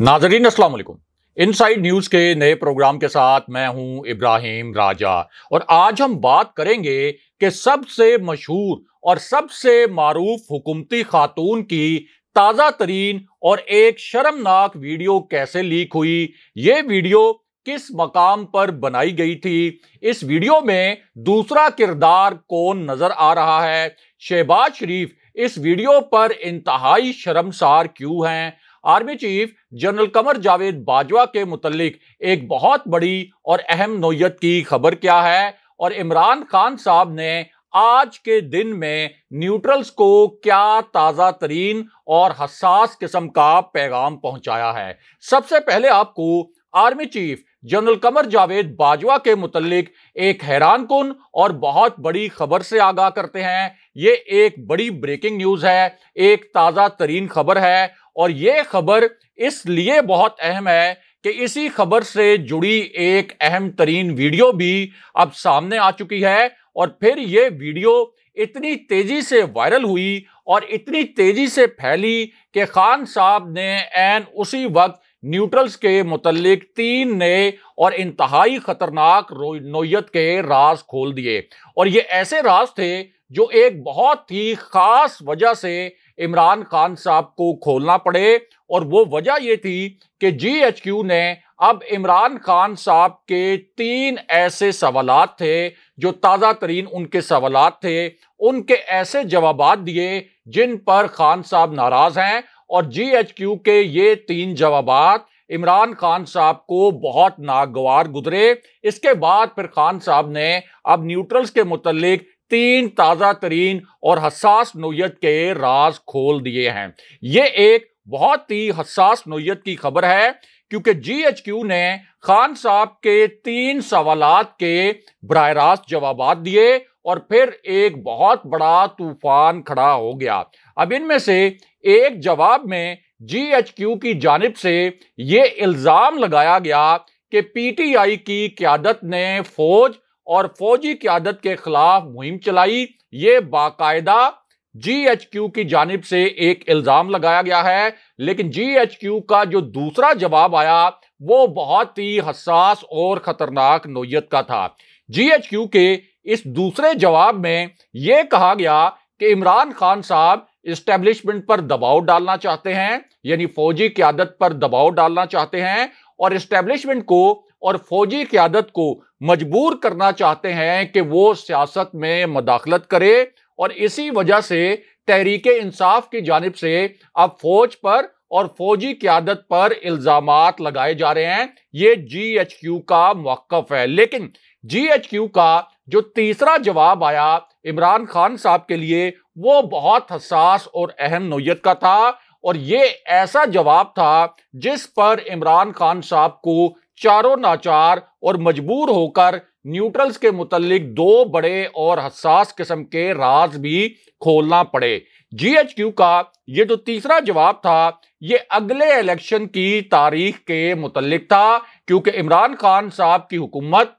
नाजरीन, अस्सलाम वालेकुम। इनसाइड न्यूज़ के नए प्रोग्राम के साथ मैं हूँ इब्राहिम राजा। और आज हम बात करेंगे कि सबसे मशहूर और सबसे मारूफ हुकूमती खातून की ताज़ा तरीन और एक शर्मनाक वीडियो कैसे लीक हुई, ये वीडियो किस मकाम पर बनाई गई थी, इस वीडियो में दूसरा किरदार कौन नज़र आ रहा है, शहबाज शरीफ इस वीडियो पर इंतहाई शर्मसार क्यों हैं army chief general Qamar Javed Bajwa के मुतलिक एक बहुत बड़ी और अहम नोयत की खबर क्या है? और इमरान खान साहब ने आज के दिन में न्यूट्रल्स को क्या ताज़ा तरीन और हसास किस्म का पैगाम पहुँचाया है? सबसे पहले आपको army chief general Qamar Javed Bajwa के मुतलिक एक हैरान कन और बहुत बड़ी खबर से आगाह करते हैं। ये एक बड़ी ब्रेकिंग न्यूज़ है, एक ताज़ा तरीन खबर है और ये खबर इसलिए बहुत अहम है कि इसी खबर से जुड़ी एक अहम तरीन वीडियो भी अब सामने आ चुकी है और फिर ये वीडियो इतनी तेज़ी से वायरल हुई और इतनी तेज़ी से फैली कि खान साहब ने एन उसी वक्त न्यूट्रल्स के मुतलिक तीन नए और इंतहाई खतरनाक नोयत के राज खोल दिए। और ये ऐसे राज थे जो एक बहुत ही खास वजह से इमरान खान साहब को खोलना पड़े और वो वजह ये थी कि जीएचक्यू ने अब इमरान खान साहब के तीन ऐसे सवालात थे, जो ताज़ा तरीन उनके सवालात थे, उनके ऐसे जवाब दिए जिन पर खान साहब नाराज़ हैं और जीएचक्यू के ये तीन जवाब इमरान खान साहब को बहुत नागवार गुजरे। इसके बाद फिर खान साहब ने अब न्यूट्रल्स के मुतलिक तीन ताज़ा तरीन और हसास नोयत के राज खोल दिए हैं। ये एक बहुत ही हसास नोयत की खबर है, क्योंकि जीएचक्यू ने खान साहब के तीन सवाल के बरह रास्त जवाब दिए और फिर एक बहुत बड़ा तूफ़ान खड़ा हो गया। अब इनमें से एक जवाब में जीएचक्यू की जानब से ये इल्ज़ाम लगाया गया कि पीटीआई की क्यादत ने फौज और फौजी क्यादत के खिलाफ मुहिम चलाई। ये बाकायदा जीएचक्यू की जानब से एक इल्ज़ाम लगाया गया है, लेकिन जीएचक्यू का जो दूसरा जवाब आया, वो बहुत ही हसास और खतरनाक नोयत का था। जीएचक्यू के इस दूसरे जवाब में यह कहा गया कि इमरान खान साहब इस्टेब्लिशमेंट पर दबाव डालना चाहते हैं, यानी फौजी क्यादत पर दबाव डालना चाहते हैं, और इस्टेब्लिशमेंट को और फौजी क्यादत को मजबूर करना चाहते हैं कि वो सियासत में मदाखलत करे और इसी वजह से तहरीक इंसाफ की जानब से अब फौज पर और फौजी क्यादत पर इल्ज़ाम लगाए जा रहे हैं। ये जी एच क्यू का मौकफ है। लेकिन जी एच क्यू का जो तीसरा जवाब आया इमरान खान साहब के लिए, वो बहुत हसास और अहम नोयत का था और ये ऐसा जवाब था जिस पर इमरान खान साहब को चारों नाचार और मजबूर होकर न्यूट्रल्स के मुतलिक दो बड़े और हसास किस्म के राज भी खोलना पड़े। जीएचक्यू का ये जो तीसरा जवाब था, ये अगले इलेक्शन की तारीख के मुतलिक था, क्योंकि इमरान खान साहब की हुकूमत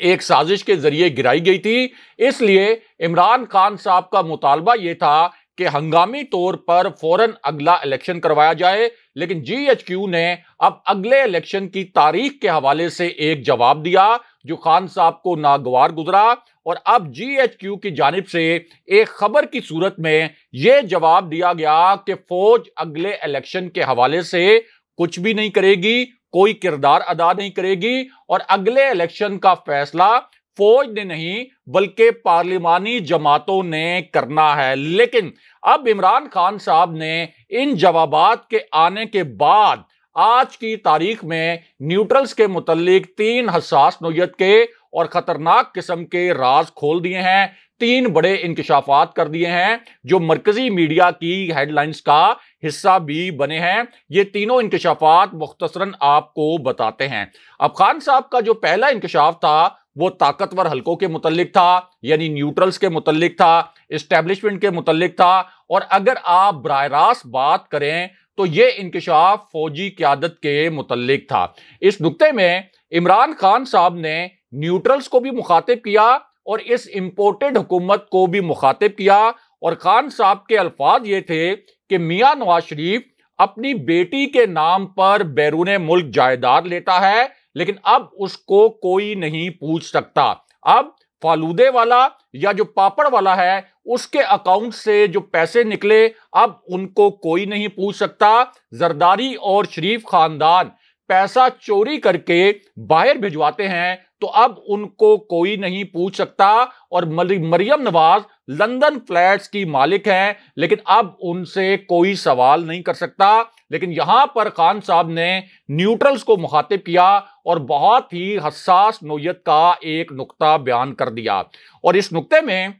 एक साजिश के ज़रिए गिराई गई थी। इसलिए इमरान खान साहब का मुतालबा यह था कि हंगामी तौर पर फ़ौरन अगला इलेक्शन करवाया जाए, लेकिन जीएचक्यू ने अब अगले इलेक्शन की तारीख के हवाले से एक जवाब दिया, जो खान साहब को नागवार गुजरा, और अब जीएचक्यू की जानब से एक खबर की सूरत में यह जवाब दिया गया कि फौज अगले इलेक्शन के हवाले से कुछ भी नहीं करेगी, कोई किरदार अदा नहीं करेगी, और अगले इलेक्शन का फैसला फौज ने नहीं, बल्कि पार्लिमानी जमातों ने करना है। लेकिन अब इमरान खान साहब ने इन जवाब के आने के बाद आज की तारीख में न्यूट्रल्स के मुतलिक तीन हसास नोयत के और खतरनाक किस्म के राज खोल दिए हैं। तीन बड़े इंकशाफात कर दिए हैं, जो मरकजी मीडिया की हेडलाइंस का हिस्सा भी बने हैं। ये तीनों इंकशाफात मुख्तसरन आपको बताते हैं। अब खान साहब का जो पहला इंकशाफ था वो ताकतवर हलकों के मुतलिक था, यानी न्यूट्रल्स के मुतलिक था इस्टेब्लिशमेंट के मुतलिक था। और अगर आप बर रास्त बात करें तो ये इंकशाफ फौजी क्यादत के मुतलिक था। इस नुकते में इमरान खान साहब ने न्यूट्रल्स को भी मुखातिब किया और इस इम्पोर्टेड हुकूमत को भी मुखातिब किया। और खान साहब के अल्फाज ये थे कि मियाँ नवाज़ शरीफ अपनी बेटी के नाम पर बैरून मुल्क जायदाद लेता है लेकिन अब उसको कोई नहीं पूछ सकता। अब फालूदे वाला या जो पापड़ वाला है, उसके अकाउंट से जो पैसे निकले, अब उनको कोई नहीं पूछ सकता। जरदारी और शरीफ खानदान। पैसा चोरी करके बाहर भिजवाते हैं तो अब उनको कोई नहीं पूछ सकता। और मरियम नवाज़ लंदन फ्लैट्स की मालिक हैं, लेकिन अब उनसे कोई सवाल नहीं कर सकता। लेकिन यहाँ पर खान साहब ने न्यूट्रल्स को मुखातिब किया और बहुत ही हसास नोयत का एक नुक्ता बयान कर दिया। और इस नुक्ते में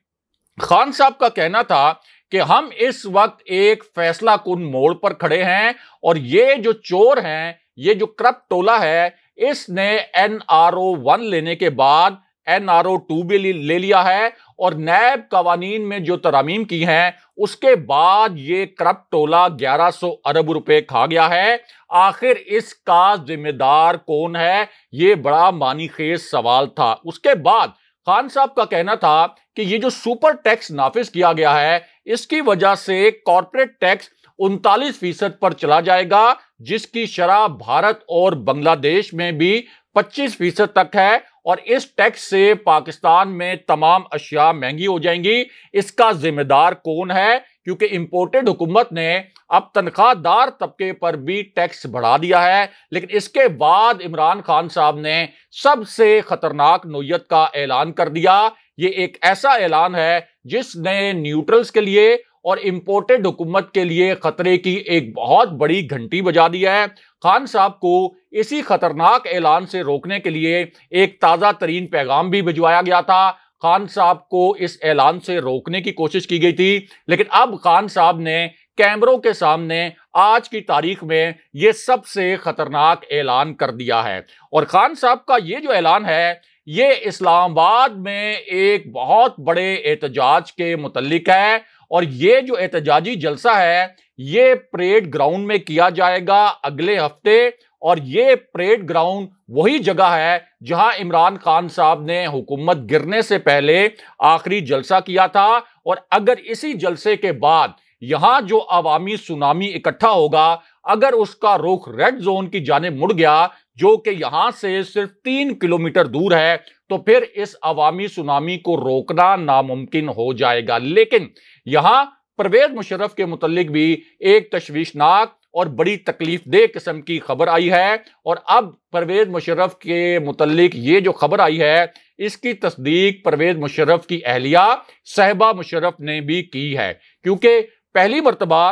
खान साहब का कहना था कि हम इस वक्त एक फैसला कुन मोड़ पर खड़े हैं और ये जो चोर हैं ये जो करप्ट टोला है, इसने एनआरओ वन लेने के बाद एनआरओ टू भी ले लिया है और नैब कवानीन में जो तरामीम की हैं, उसके बाद ये करप्ट टोला 1100 अरब रुपए खा गया है। आखिर इसका जिम्मेदार कौन है? ये बड़ा मानीखेज सवाल था। उसके बाद खान साहब का कहना था कि ये जो सुपर टैक्स नाफिज किया गया है, इसकी वजह से कॉरपोरेट टैक्स उनतालीस फ़ीसद पर चला जाएगा जिसकी शराह भारत और बांग्लादेश में भी 25 फ़ीसद तक है और इस टैक्स से पाकिस्तान में तमाम अशिया महँगी हो जाएँगी। इसका जिम्मेदार कौन है? क्योंकि इंपोर्टेड हुकूमत ने अब तनख्वाहदार तबके पर भी टैक्स बढ़ा दिया है। लेकिन इसके बाद इमरान खान साहब ने सबसे खतरनाक नोयत का ऐलान कर दिया। ये एक ऐसा ऐलान है जिसने न्यूट्रल्स के लिए और इम्पोर्टेड हुकूमत के लिए खतरे की एक बहुत बड़ी घंटी बजा दी है। खान साहब को इसी खतरनाक ऐलान से रोकने के लिए एक ताज़ा तरीन पैगाम भी भिजवाया गया था। खान साहब को इस ऐलान से रोकने की कोशिश की गई थी, लेकिन अब खान साहब ने कैमरों के सामने आज की तारीख में यह सबसे खतरनाक ऐलान कर दिया है। और खान साहब का ये जो ऐलान है, ये इस्लामाबाद में एक बहुत बड़े एहतजाज के मुतलिक है। और ये जो एहतजाजी जलसा है, ये परेड ग्राउंड में किया जाएगा अगले हफ़्ते और ये परेड ग्राउंड वही जगह है जहाँ इमरान खान साहब ने हुकूमत गिरने से पहले आखिरी जलसा किया था और अगर इसी जलसे के बाद यहाँ जो अवामी सुनामी इकट्ठा होगा, अगर उसका रुख रेड जोन की जाने मुड़ गया, जो कि यहाँ से सिर्फ़ तीन किलोमीटर दूर है तो फिर इस अवामी सुनामी को रोकना नामुमकिन हो जाएगा। लेकिन यहाँ परवेज मुशर्रफ के मुतलिक भी एक तशवीशनाक और बड़ी तकलीफ़ दे किस्म की खबर आई है, और अब परवेज मुशर्रफ के मुतलिक ये जो खबर आई है, इसकी तस्दीक परवेज मुशर्रफ की अहलिया सहबा मुशर्रफ ने भी की है, क्योंकि पहली मरतबा,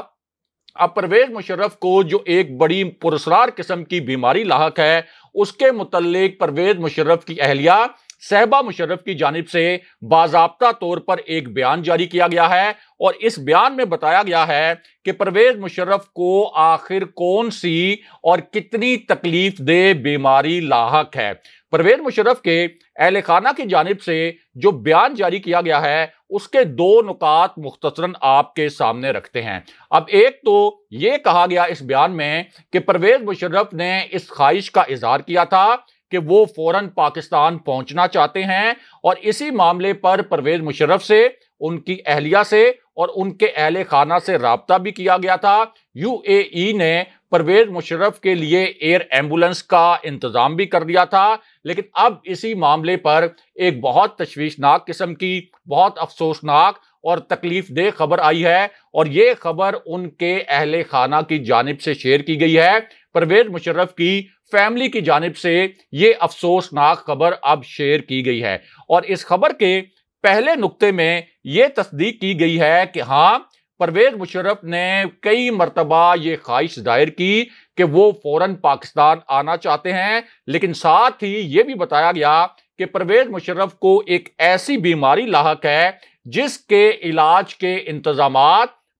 अब परवेज मुशर्रफ को जो एक बड़ी पुरसरार किस्म की बीमारी लाक है, उसके मुतलिक परवेज मुशर्रफ की अहलिया सहबा मुशर्रफ की जानब से बाजाबता तौर पर एक बयान जारी किया गया है और इस बयान में बताया गया है कि परवेज मुशर्रफ को आखिर कौन सी और कितनी तकलीफ़ दे बीमारी लाक है। परवेज मुशर्रफ के अहल खाना की जानब से जो बयान जारी किया गया है, उसके दो नुकात मुख्तसरन आपके सामने रखते हैं। अब एक तो ये कहा गया इस बयान में कि परवेज मुशर्रफ ने इस ख्वाहिश का इजहार किया था कि वो फ़ौरन पाकिस्तान पहुँचना चाहते हैं और इसी मामले पर परवेज मुशर्रफ से, उनकी अहलिया से और उनके अहल खाना से रबता भी किया गया था। यूएई ने परवेज मुशर्रफ के लिए एयर एंबुलेंस का इंतज़ाम भी कर दिया था। लेकिन अब इसी मामले पर एक बहुत तशवीशनाक किस्म की, बहुत अफसोसनाक और तकलीफ़ दे खबर आई है और ये खबर उनके अहल खाना की जानब से शेयर की गई है। परवेज मुशर्रफ की फैमिली की जानब से ये अफसोसनाक खबर अब शेयर की गई है और इस खबर के पहले नुक्ते में यह तस्दीक की गई है कि हाँ परवेज मुशर्रफ ने कई मरतबा ये ख्वाहिश ज़ाहिर की कि वो फ़ौरन पाकिस्तान आना चाहते हैं, लेकिन साथ ही ये भी बताया गया कि परवेज मुशर्रफ को एक ऐसी बीमारी लाक है जिसके इलाज के इंतज़ाम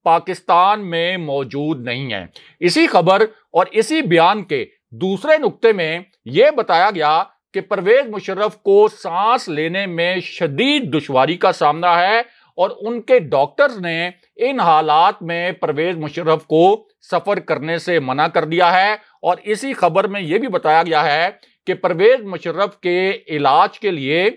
पाकिस्तान में मौजूद नहीं है। इसी खबर और इसी बयान के दूसरे नुक्ते में यह बताया गया कि परवेज मुशर्रफ को सांस लेने में शदीद दुशारी का सामना है और उनके डॉक्टर्स ने इन हालात में परवेज मुशर्रफ को सफ़र करने से मना कर दिया है और इसी खबर में यह भी बताया गया है कि परवेज मुशर्रफ के इलाज के लिए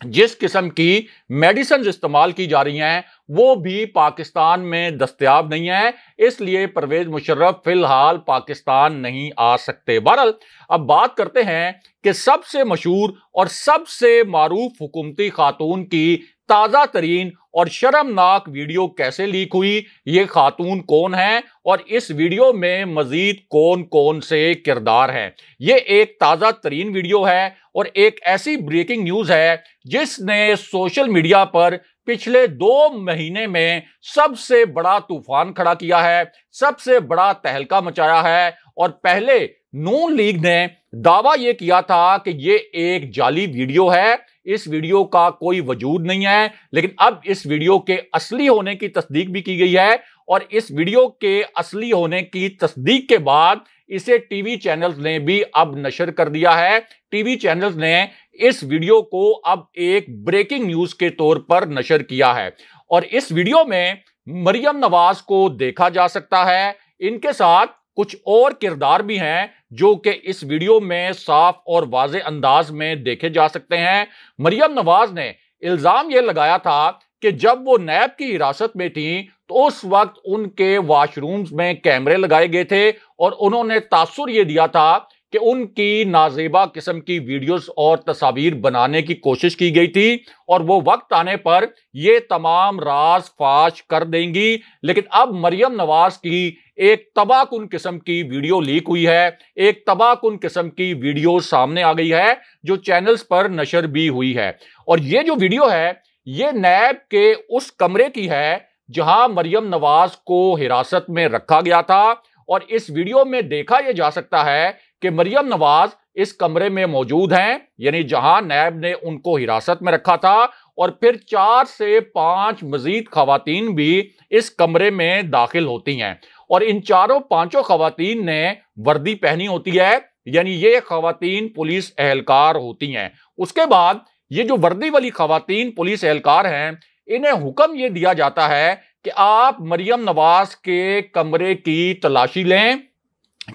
जिस किस्म की मेडिसन इस्तेमाल की जा रही हैं, वो भी पाकिस्तान में दस्तियाब नहीं है, इसलिए परवेज मुशर्रफ फ़िलहाल पाकिस्तान नहीं आ सकते। बहरल अब बात करते हैं कि सबसे मशहूर और सबसे मारूफ हुकूमती खातून की ताज़ा तरीन और शर्मनाक वीडियो कैसे लीक हुई, ये खातून कौन है और इस वीडियो में मजीद कौन कौन से किरदार हैं। ये एक ताज़ा तरीन वीडियो है और एक ऐसी ब्रेकिंग न्यूज़ है जिसने सोशल मीडिया पर पिछले दो महीने में सबसे बड़ा तूफ़ान खड़ा किया है, सबसे बड़ा तहलका मचाया है और पहले नून लीग ने दावा यह किया था कि ये एक जाली वीडियो है। इस वीडियो का कोई वजूद नहीं है, लेकिन अब इस वीडियो के असली होने की तस्दीक भी की गई है और इस वीडियो के असली होने की तस्दीक के बाद इसे टीवी चैनल्स ने भी अब नशर कर दिया है। टीवी चैनल्स ने इस वीडियो को अब एक ब्रेकिंग न्यूज़ के तौर पर नशर किया है और इस वीडियो में मरियम नवाज़ को देखा जा सकता है। इनके साथ कुछ और किरदार भी हैं जो कि इस वीडियो में साफ़ और वाज अंदाज में देखे जा सकते हैं। मरियम नवाज़ ने इल्ज़ाम यह लगाया था कि जब वो नैब की हिरासत में थी तो उस वक्त उनके वॉशरूम्स में कैमरे लगाए गए थे और उन्होंने तासुर ये दिया था कि उनकी नाजेबा किस्म की वीडियोस और तस्वीर बनाने की कोशिश की गई थी और वो वक्त आने पर ये तमाम राज फाश कर देंगी। लेकिन अब मरियम नवाज़ की एक तबाहकुन किस्म की वीडियो लीक हुई है। एक तबाहकुन किस्म की वीडियो सामने आ गई है, जो चैनल्स पर नशर भी हुई है। और ये जो वीडियो है, ये नैब के उस कमरे की है, जहाँ मरियम नवाज़ को हिरासत में रखा गया था। और इस वीडियो में देखा यह जा सकता है कि मरियम नवाज़ इस कमरे में मौजूद हैं, यानी जहाँ नैब ने उनको हिरासत में रखा था, और फिर चार से पाँच मजीद खातन भी इस कमरे में दाखिल होती हैं। और इन चारों पाँचों खातन ने वर्दी पहनी होती है, यानी ये खातन पुलिस एहलकार होती हैं। उसके बाद ये जो वर्दी वाली खातन पुलिस एहलकार हैं, इन्हें हुक्म ये दिया जाता है कि आप मरियम नवाज़ के कमरे की तलाशी लें,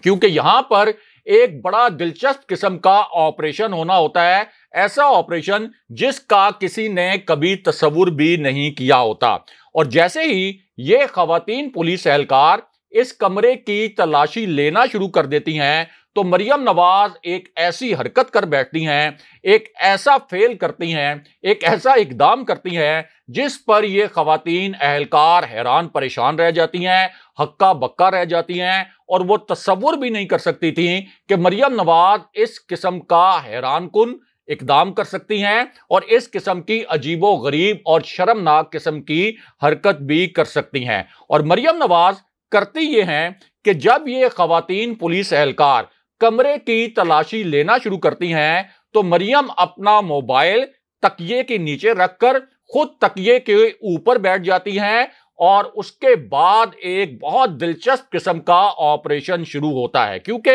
क्योंकि यहाँ पर एक बड़ा दिलचस्प किस्म का ऑपरेशन होना होता है, ऐसा ऑपरेशन जिसका किसी ने कभी तस्वुर भी नहीं किया होता। और जैसे ही ये खातन पुलिस एहलकार इस कमरे की तलाशी लेना शुरू कर देती हैं तो मरियम नवाज़ एक ऐसी हरकत कर बैठती हैं, एक ऐसा फेल करती हैं, एक ऐसा इकदाम करती हैं, जिस पर ये खातन अहलकार हैरान परेशान रह जाती हैं, हक्का बक्का रह जाती हैं और वो तस्वुर भी नहीं कर सकती थी कि मरियम नवाज़ इस किस्म का हैरान कन इकदाम कर सकती हैं और इस किस्म की अजीबो गरीब और शर्मनाक किस्म की हरकत भी कर सकती हैं। और मरियम नवाज़ करती ये हैं कि जब ये खातन पुलिस एहलकार कमरे की तलाशी लेना शुरू करती हैं तो मरियम अपना मोबाइल तकिए के नीचे रखकर खुद तकिए के ऊपर बैठ जाती हैं और उसके बाद एक बहुत दिलचस्प किस्म का ऑपरेशन शुरू होता है। क्योंकि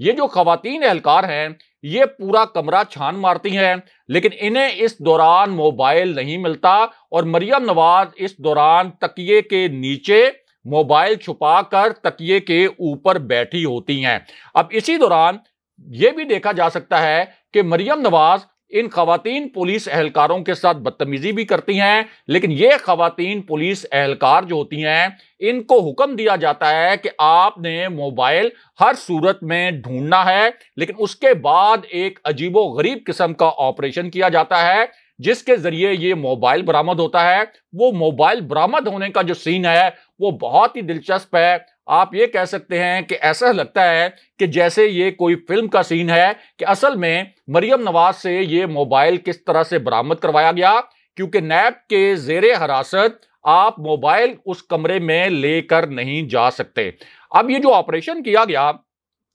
ये जो खातन एहलकार हैं, ये पूरा कमरा छान मारती हैं, लेकिन इन्हें इस दौरान मोबाइल नहीं मिलता और मरियम नवाज़ इस दौरान तकिए के नीचे मोबाइल छुपाकर तकिए के ऊपर बैठी होती हैं। अब इसी दौरान यह भी देखा जा सकता है कि मरियम नवाज़ इन खातन पुलिस एहलकारों के साथ बदतमीजी भी करती हैं, लेकिन ये खातन पुलिस एहलकार जो होती हैं, इनको हुक्म दिया जाता है कि आपने मोबाइल हर सूरत में ढूंढना है, लेकिन उसके बाद एक अजीबो गरीब किस्म का ऑपरेशन किया जाता है, जिसके ज़रिए ये मोबाइल बरामद होता है। वो मोबाइल बरामद होने का जो सीन है वो बहुत ही दिलचस्प है। आप ये कह सकते हैं कि ऐसा लगता है कि जैसे ये कोई फ़िल्म का सीन है कि असल में मरियम नवाज़ से ये मोबाइल किस तरह से बरामद करवाया गया, क्योंकि नैब के जेर हरासत आप मोबाइल उस कमरे में लेकर नहीं जा सकते। अब ये जो ऑपरेशन किया गया,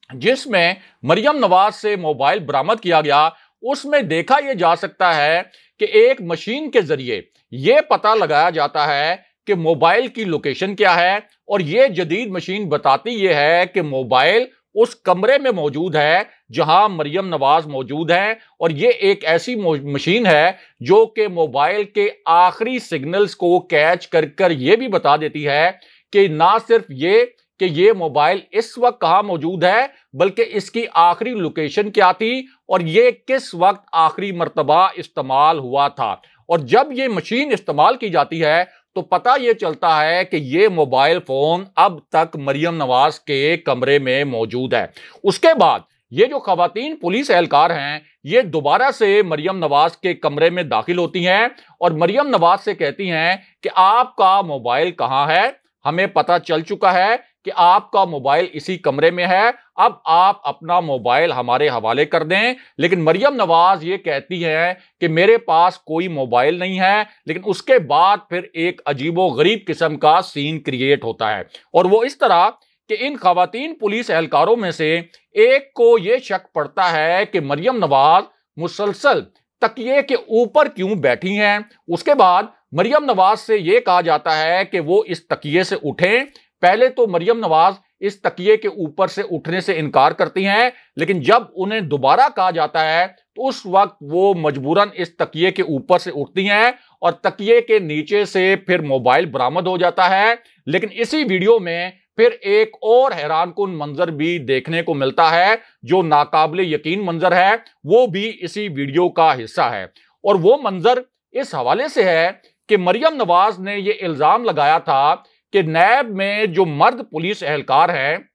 जिसमें मरियम नवाज़ से मोबाइल बरामद किया गया, उसमें देखा यह जा सकता है कि एक मशीन के ज़रिए यह पता लगाया जाता है कि मोबाइल की लोकेशन क्या है? और ये जदीद मशीन बताती ये है कि मोबाइल उस कमरे में मौजूद है जहाँ मरियम नवाज़ मौजूद है। और ये एक ऐसी मशीन है जो कि मोबाइल के आखिरी सिग्नल्स को कैच कर कर ये भी बता देती है कि ना सिर्फ़ ये कि ये मोबाइल इस वक्त कहाँ मौजूद है, बल्कि इसकी आखिरी लोकेशन क्या थी और ये किस वक्त आखिरी मरतबा इस्तेमाल हुआ था। और जब ये मशीन इस्तेमाल की जाती है तो पता यह चलता है कि ये मोबाइल फ़ोन अब तक मरियम नवाज़ के कमरे में मौजूद है। उसके बाद ये जो खातन पुलिस एहलकार हैं, ये दोबारा से मरियम नवाज़ के कमरे में दाखिल होती हैं और मरियम नवाज़ से कहती हैं कि आपका मोबाइल कहाँ है? हमें पता चल चुका है कि आपका मोबाइल इसी कमरे में है, अब आप अपना मोबाइल हमारे हवाले कर दें। लेकिन मरियम नवाज़ ये कहती है कि मेरे पास कोई मोबाइल नहीं है, लेकिन उसके बाद फिर एक अजीबो गरीब किस्म का सीन क्रिएट होता है। और वो इस तरह कि इन खातन पुलिस एहलकारों में से एक को यह शक पड़ता है कि मरियम नवाज़ मुसलसल तकिए के ऊपर क्यों बैठी हैं। उसके बाद मरियम नवाज़ से यह कहा जाता है कि वो इस तकिए से उठें पहले तो मरियम नवाज़ इस तकिए के ऊपर से उठने से इनकार करती हैं, लेकिन जब उन्हें दोबारा कहा जाता है तो उस वक्त वो मजबूरन इस तकिए के ऊपर से उठती हैं और तकिए के नीचे से फिर मोबाइल बरामद हो जाता है। लेकिन इसी वीडियो में फिर एक और हैरान कन मंजर भी देखने को मिलता है, जो नाकाबले यकीन मंजर है, वो भी इसी वीडियो का हिस्सा है। और वो मंजर इस हवाले से है कि मरियम नवाज़ ने यह इल्ज़ाम लगाया था कि नैब में जो मर्द पुलिस एहलकार हैं,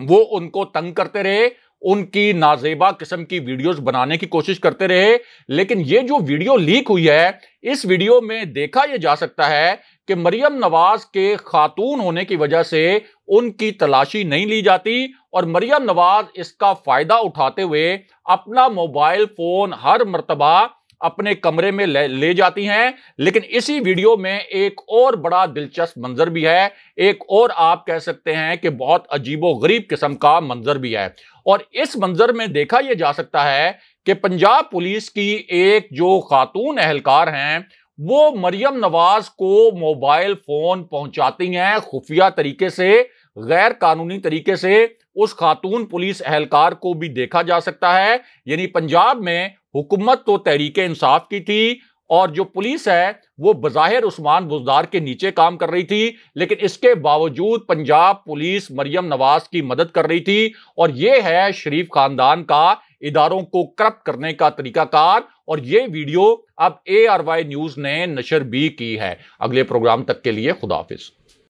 वो उनको तंग करते रहे, उनकी नाजेबा किस्म की वीडियोस बनाने की कोशिश करते रहे। लेकिन ये जो वीडियो लीक हुई है, इस वीडियो में देखा यह जा सकता है कि मरियम नवाज़ के खातून होने की वजह से उनकी तलाशी नहीं ली जाती और मरियम नवाज़ इसका फ़ायदा उठाते हुए अपना मोबाइल फ़ोन हर मरतबा अपने कमरे में ले, ले जाती हैं। लेकिन इसी वीडियो में एक और बड़ा दिलचस्प मंजर भी है। एक और आप कह सकते हैं कि बहुत अजीबो गरीब किस्म का मंजर भी है। और इस मंजर में देखा यह जा सकता है कि पंजाब पुलिस की एक जो खातून एहलकार हैं वो मरियम नवाज़ को मोबाइल फ़ोन पहुंचाती हैं खुफिया तरीके से गैर कानूनी तरीके से। उस खातून पुलिस एहलकार को भी देखा जा सकता है। यानी पंजाब में हुकूमत तो तहरीक इंसाफ की थी और जो पुलिस है, वो बज़ाहिर उस्मान बुजदार के नीचे काम कर रही थी, लेकिन इसके बावजूद पंजाब पुलिस मरियम नवाज़ की मदद कर रही थी और ये है शरीफ खानदान का इदारों को करप्ट करने का तरीकाकार और ये वीडियो अब ए आर वाई न्यूज़ ने नशर भी की है। अगले प्रोग्राम तक के लिए खुदाफिज